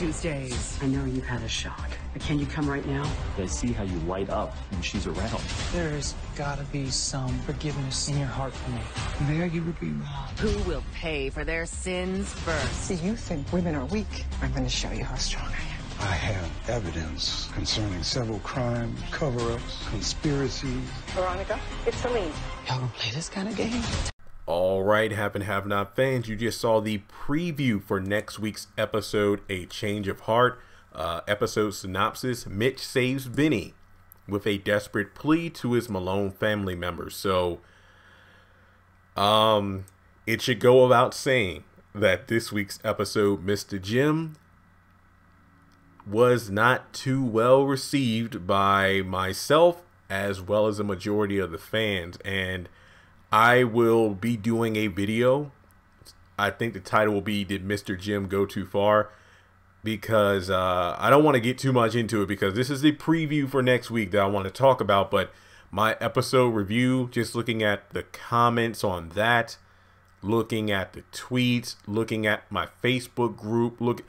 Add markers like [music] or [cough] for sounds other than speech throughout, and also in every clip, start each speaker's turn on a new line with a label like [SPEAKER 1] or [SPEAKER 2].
[SPEAKER 1] Tuesdays.
[SPEAKER 2] I know you've had a shock, but can you come right now?
[SPEAKER 3] I see how you light up when she's around.
[SPEAKER 4] There's gotta be some forgiveness in your heart for me. There you would be wrong.
[SPEAKER 1] Who will pay for their sins first?
[SPEAKER 5] Do you think women are weak? I'm gonna show you how strong I am.
[SPEAKER 6] I have evidence concerning several crimes, cover-ups, conspiracies.
[SPEAKER 5] Veronica, it's Celine.
[SPEAKER 4] Y'all gonna play this kind of game?
[SPEAKER 7] All right, have and have not fans, you just saw the preview for next week's episode, A Change of Heart. Uh, episode synopsis Mitch saves Benny with a desperate plea to his Malone family members. So, um, it should go without saying that this week's episode, Mr. Jim, was not too well received by myself as well as a majority of the fans. And I will be doing a video. I think the title will be Did Mr. Jim Go Too Far? Because uh, I don't want to get too much into it because this is the preview for next week that I want to talk about. But my episode review, just looking at the comments on that, looking at the tweets, looking at my Facebook group, look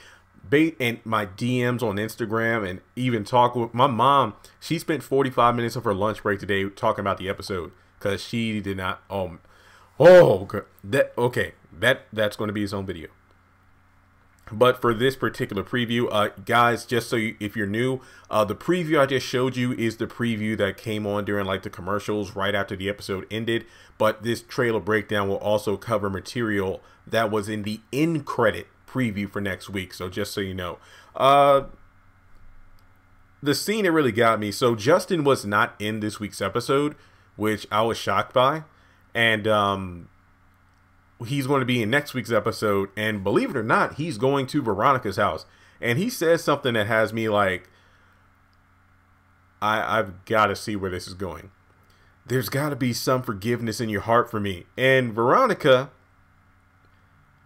[SPEAKER 7] and my DMs on Instagram and even talk with my mom. She spent 45 minutes of her lunch break today talking about the episode because she did not. Um, oh, that okay. That that's going to be his own video. But for this particular preview, uh, guys, just so you, if you're new, uh, the preview I just showed you is the preview that came on during like the commercials right after the episode ended. But this trailer breakdown will also cover material that was in the end credit preview for next week. So just so you know, uh, the scene that really got me. So Justin was not in this week's episode, which I was shocked by, and um, he's going to be in next week's episode. And believe it or not, he's going to Veronica's house, and he says something that has me like, I I've got to see where this is going. There's got to be some forgiveness in your heart for me, and Veronica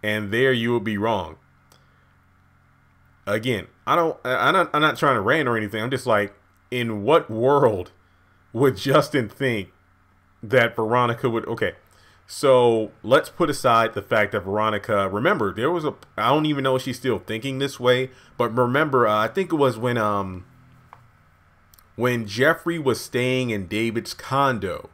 [SPEAKER 7] and there you will be wrong. Again, I don't I'm not I'm not trying to rant or anything. I'm just like in what world would Justin think that Veronica would okay. So let's put aside the fact that Veronica, remember, there was a, I don't even know if she's still thinking this way, but remember, uh, I think it was when, um, when Jeffrey was staying in David's condo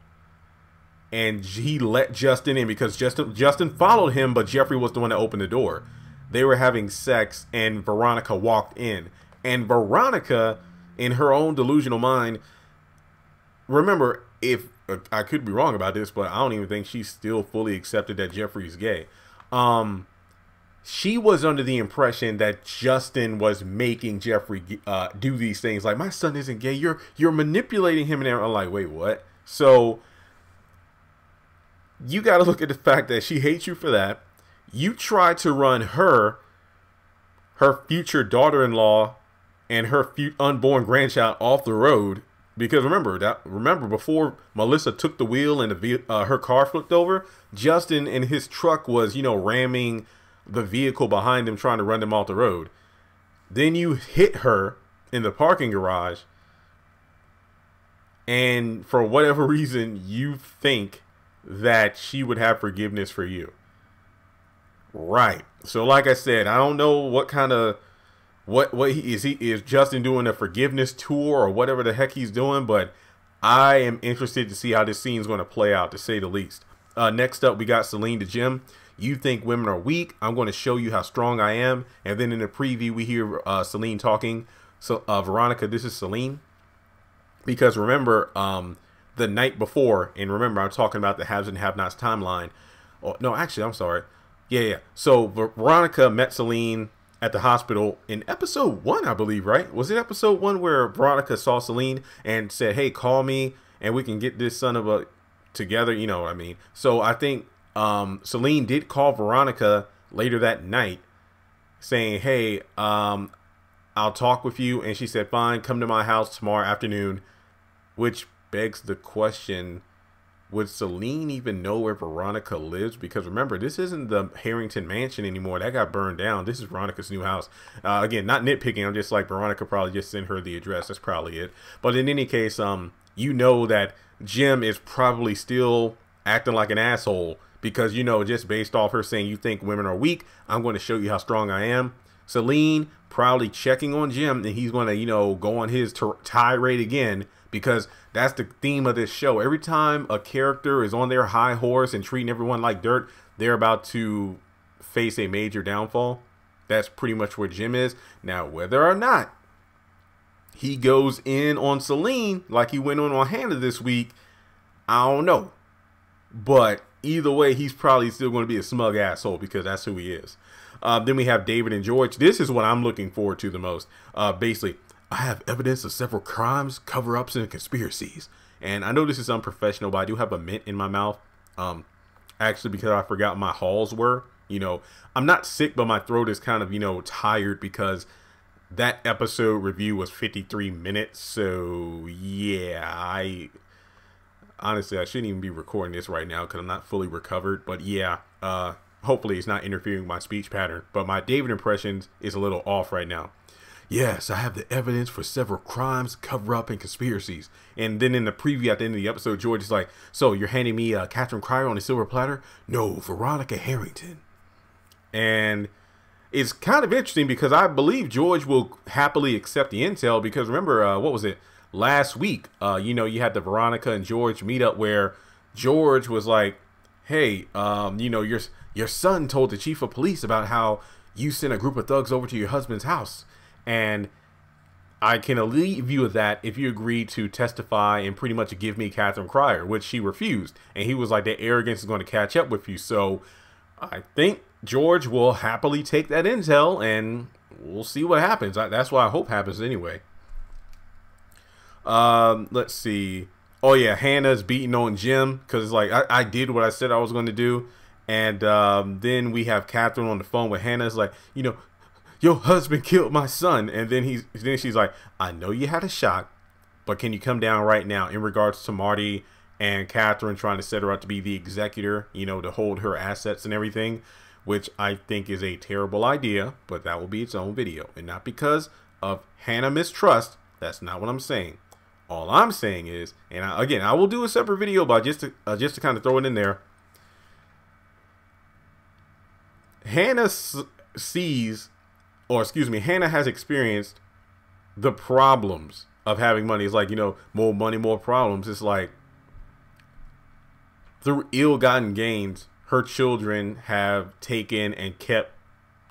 [SPEAKER 7] and he let Justin in because Justin Justin followed him, but Jeffrey was the one that opened the door. They were having sex, and Veronica walked in, and Veronica, in her own delusional mind, remember if I could be wrong about this, but I don't even think she's still fully accepted that Jeffrey's gay. Um, she was under the impression that Justin was making Jeffrey uh, do these things. Like my son isn't gay. You're you're manipulating him, and I'm like, wait, what? So you got to look at the fact that she hates you for that. You tried to run her, her future daughter-in-law, and her unborn grandchild off the road because remember that remember before Melissa took the wheel and the uh, her car flipped over, Justin and his truck was you know ramming the vehicle behind them trying to run them off the road. Then you hit her in the parking garage, and for whatever [laughs] reason you think that she would have forgiveness for you. Right. So like I said, I don't know what kind of what what he is he is Justin doing a forgiveness tour or whatever the heck he's doing, but I am interested to see how this scene is going to play out to say the least. Uh, next up, we got Celine to Jim. You think women are weak? I'm going to show you how strong I am. And then in the preview, we hear uh, Celine talking. So uh, Veronica, this is Celine. Because remember, um, the night before, and remember, I'm talking about the haves and have-nots timeline. Oh, no, actually, I'm sorry. Yeah, yeah. So Veronica met Celine at the hospital in episode one, I believe, right? Was it episode one where Veronica saw Celine and said, "Hey, call me, and we can get this son of a together." You know what I mean? So I think um, Celine did call Veronica later that night, saying, "Hey, um, I'll talk with you," and she said, "Fine, come to my house tomorrow afternoon," which begs the question would Celine even know where Veronica lives? Because remember, this isn't the Harrington mansion anymore. That got burned down. This is Veronica's new house. Uh, again, not nitpicking. I'm just like Veronica probably just sent her the address. That's probably it. But in any case, um, you know that Jim is probably still acting like an asshole because you know just based off her saying you think women are weak, I'm going to show you how strong I am. Celine proudly checking on Jim, and he's going to, you know, go on his tirade again because that's the theme of this show. Every time a character is on their high horse and treating everyone like dirt, they're about to face a major downfall. That's pretty much where Jim is. Now, whether or not he goes in on Celine like he went on on Hanna this week, I don't know. But either way, he's probably still going to be a smug asshole because that's who he is. Uh, then we have David and George. This is what I'm looking forward to the most. Uh, basically, I have evidence of several crimes, cover ups, and conspiracies. And I know this is unprofessional, but I do have a mint in my mouth. Um, actually, because I forgot my halls were. You know, I'm not sick, but my throat is kind of, you know, tired because that episode review was 53 minutes. So, yeah, I honestly, I shouldn't even be recording this right now because I'm not fully recovered. But yeah, uh, hopefully it's not interfering with my speech pattern. But my David impressions is a little off right now. Yes, I have the evidence for several crimes, cover up, and conspiracies. And then in the preview at the end of the episode, George is like, So you're handing me uh, Katheryn Cryer on a silver platter? No, Veronica Harrington. And it's kind of interesting because I believe George will happily accept the intel because remember, uh, what was it? Last week, uh, you know, you had the Veronica and George meetup where George was like, Hey, um, you know, your your son told the chief of police about how you sent a group of thugs over to your husband's house and I can alleviate you of that if you agree to testify and pretty much give me Katheryn Cryer, which she refused. And he was like, the arrogance is going to catch up with you. So I think George will happily take that intel and we'll see what happens. That's what I hope happens anyway. Um, let's see. Oh yeah, Hanna's beating on Jim because like I, I did what I said I was going to do. And um, then we have Katheryn on the phone with Hanna's like, you know, your husband killed my son. And then he's then she's like, I know you had a shot, but can you come down right now in regards to Marty and Katheryn trying to set her up to be the executor, you know, to hold her assets and everything, which I think is a terrible idea, but that will be its own video. And not because of Hanna mistrust. That's not what I'm saying. All I'm saying is, and I, again, I will do a separate video, but just to uh, just to kind of throw it in there. Hanna sees or excuse me, Hanna has experienced the problems of having money. It's like, you know, more money, more problems. It's like through ill gotten gains, her children have taken and kept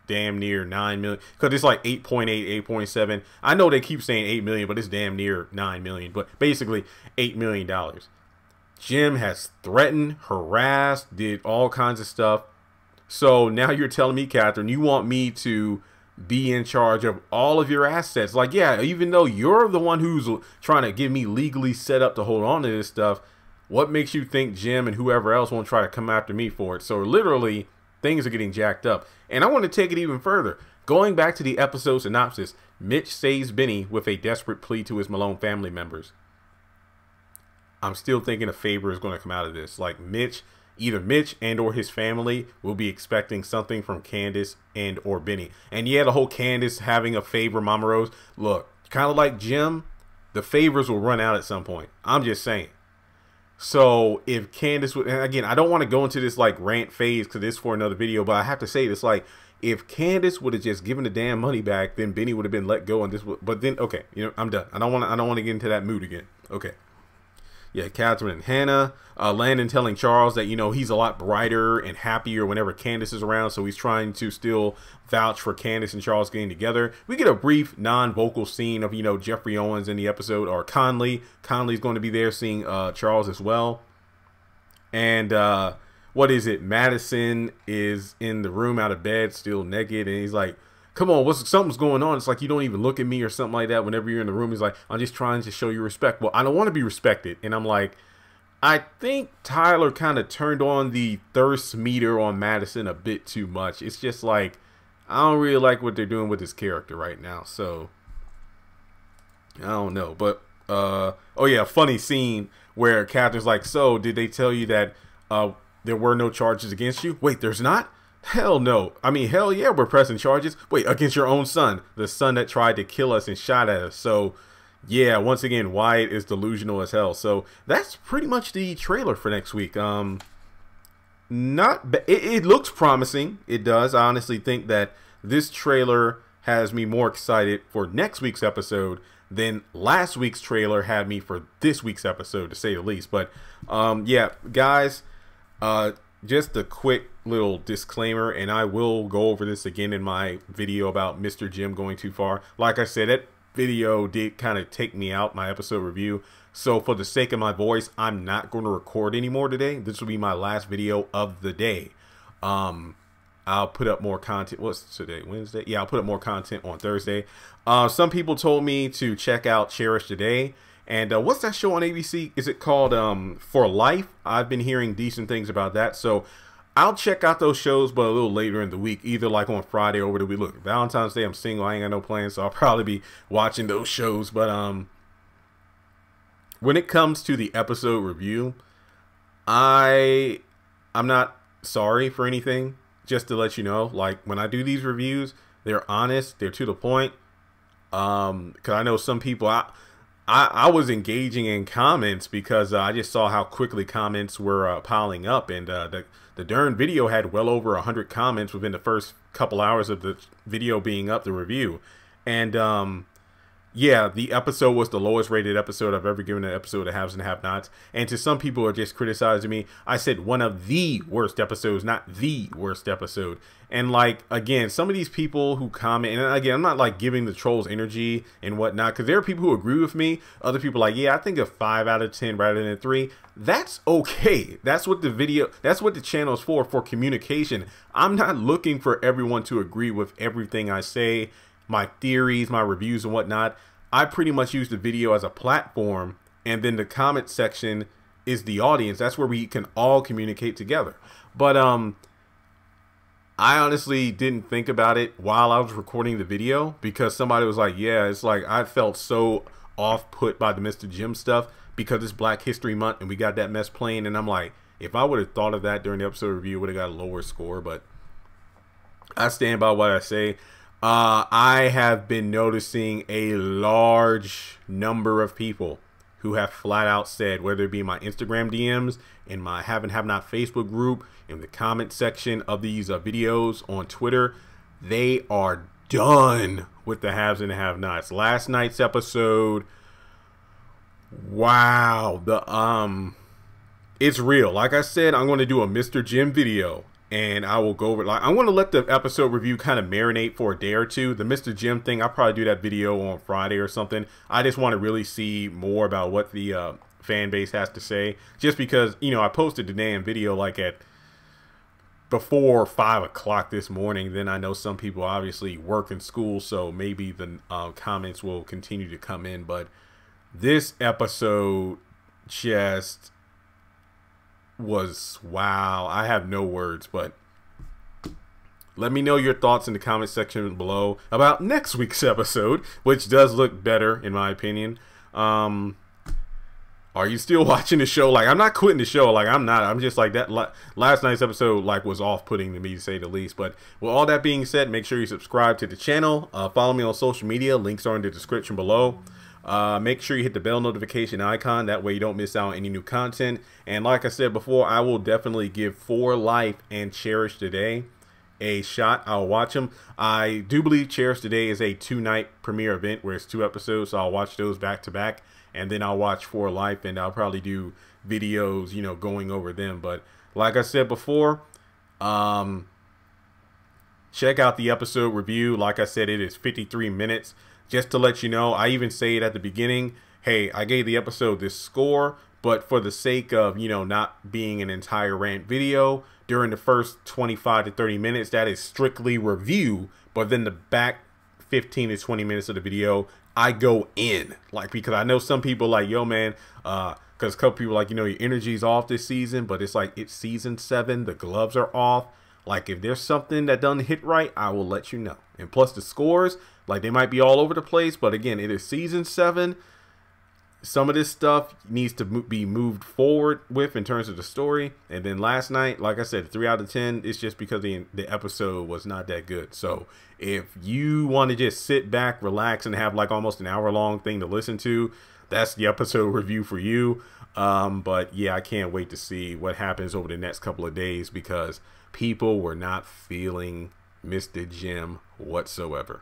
[SPEAKER 7] damn near 9 million because it's like 8.8 8.7 i know they keep saying 8 million but it's damn near 9 million but basically 8 million dollars jim has threatened harassed did all kinds of stuff so now you're telling me katheryn you want me to be in charge of all of your assets. Like, yeah, even though you're the one who's trying to get me legally set up to hold on to this stuff, what makes you think Jim and whoever else won't try to come after me for it? So literally, things are getting jacked up. And I want to take it even further. Going back to the episode synopsis, Mitch saves Benny with a desperate plea to his Malone family members. I'm still thinking a favor is going to come out of this. Like Mitch either Mitch and or his family will be expecting something from Candace and or Benny. And yeah, the whole Candace having a favor, Mama Rose. Look, kind of like Jim, the favors will run out at some point. I'm just saying. So if Candace would, and again, I don't want to go into this like rant phase because this for another video, but I have to say this like if Candace would have just given the damn money back, then Benny would have been let go, and this would. But then, okay, you know, I'm done. I don't want to. I don't want to get into that mood again. Okay yeah, Katheryn and Hanna. Uh, Landon telling Charles that, you know, he's a lot brighter and happier whenever Candace is around. So he's trying to still vouch for Candace and Charles getting together. We get a brief non vocal scene of, you know, Jeffrey Owens in the episode or Conley. Conley's going to be there seeing uh, Charles as well. And, uh, what is it? Madison is in the room out of bed, still naked, and he's like, come on, what's something's going on? It's like you don't even look at me or something like that. Whenever you're in the room, he's like, I'm just trying to show you respect. Well, I don't want to be respected, and I'm like, I think Tyler kind of turned on the thirst meter on Madison a bit too much. It's just like I don't really like what they're doing with his character right now. So I don't know, but uh, oh yeah, funny scene where Katheryn's like, so did they tell you that uh, there were no charges against you? Wait, there's not. Hell no. I mean, hell yeah, we're pressing charges. Wait, against your own son, the son that tried to kill us and shot at us. So, yeah, once again, Wyatt is delusional as hell. So that's pretty much the trailer for next week. Um, not it, it looks promising. It does. I honestly think that this trailer has me more excited for next week's episode than last week's trailer had me for this week's episode, to say the least. But um, yeah, guys, uh, just a quick little disclaimer, and I will go over this again in my video about Mr. Jim going too far. Like I said, that video did kind of take me out my episode review. So for the sake of my voice, I'm not going to record anymore today. This will be my last video of the day. Um, I'll put up more content. What's today? Wednesday? Yeah, I'll put up more content on Thursday. Uh, some people told me to check out Cherish the Day. And uh, what's that show on ABC? Is it called um, For Life? I've been hearing decent things about that. So I'll check out those shows, but a little later in the week, either like on Friday or over the week. Look, Valentine's Day, I'm single. I ain't got no plans, so I'll [laughs] probably be watching those shows. But um, when it comes to the episode review, I I'm not sorry for anything. Just to let you know, like when I do these reviews, they're honest, they're to the point. Um, because I know some people, I, I I was engaging in comments because uh, I just saw how quickly comments were uh, piling up, and uh, the the darn video had well over hundred comments within the first couple hours of the video being up, the review, and um, yeah, the episode was the lowest rated episode I've ever given an episode of Haves and Have Nots. And to some people are just criticizing me, I said one of the worst episodes, not the worst episode. And like again, some of these people who comment, and again, I'm not like giving the trolls energy and whatnot, because there are people who agree with me. Other people like, yeah, I think a five out of ten rather than a three. That's okay. That's what the video, that's what the channel is for, for communication. I'm not looking for everyone to agree with everything I say my theories, my reviews and whatnot. I pretty much use the video as a platform and then the comment section is the audience. That's where we can all communicate together. But um I honestly didn't think about it while I was recording the video because somebody was like, "Yeah, it's like I felt so off put by the Mr. Jim stuff because it's Black History Month and we got that mess playing." And I'm like, if I would have thought of that during the episode review, would have got a lower score. But I stand by what I say. Uh, I have been noticing a large number of people who have flat out said, whether it be my Instagram DMs, in my Have and Have Not Facebook group, in the comment section of these uh, videos on Twitter, they are done with the haves and have nots. Last night's episode, wow, the um, it's real. Like I said, I'm going to do a Mr. Jim video and I will go over like I want to let the episode review kind of marinate for a day or two. The Mr. Jim thing, I'll probably do that video on Friday or something. I just want to really see more about what the uh, fan base has to say, just because you know I posted the damn video like at before five o'clock this morning. Then I know some people obviously work in school, so maybe the uh, comments will continue to come in. But this episode just was wow. I have no words, but let me know your thoughts in the comment section below about next week's [laughs] episode, which does look better in my opinion. Um, are you still [laughs] watching the show? Like, I'm not quitting the show. Like, I'm not. I'm just like that. Last night's episode, like, was off-putting to me to say the least. But with all that being said, make sure you subscribe to the channel. Uh, follow me on social media. Links are in the description below. Uh, make sure you hit the bell notification icon. That way you don't miss out on any new content. And like I said before, I will definitely give For Life and Cherish the Day a shot. I'll watch them. I do believe Cherish the Day is a two-night premiere event where it's two episodes. So I'll watch those back to back. And then I'll watch For Life and I'll probably do videos, you know, going over them. But like I said before, um, check out the episode review. Like I said, it is 53 minutes just to let you know, I even say it at the beginning. Hey, I gave the episode this score, but for the sake of, you know, not being an entire rant video, during the first 25 to 30 minutes, that is strictly review. But then the back 15 to 20 minutes of the video, I go in. Like, because I know some people like, yo, man, uh, because a couple people like, you know, your energy's off this season, but it's like it's season seven, the gloves are off. Like, if there's something that doesn't hit right, I will let you know. And plus the scores, like they might be all over the place, but again, it is season seven. Some of this stuff needs to be moved forward with in terms of the story. And then last night, like I said, three out of ten. It's just because the the episode was not that good. So if you want to just sit back, relax, and have like almost an hour long thing to listen to, that's the [laughs] episode review for you. Um, but yeah, I can't wait to see what happens over the next couple of days because people were not feeling Mr. Jim whatsoever.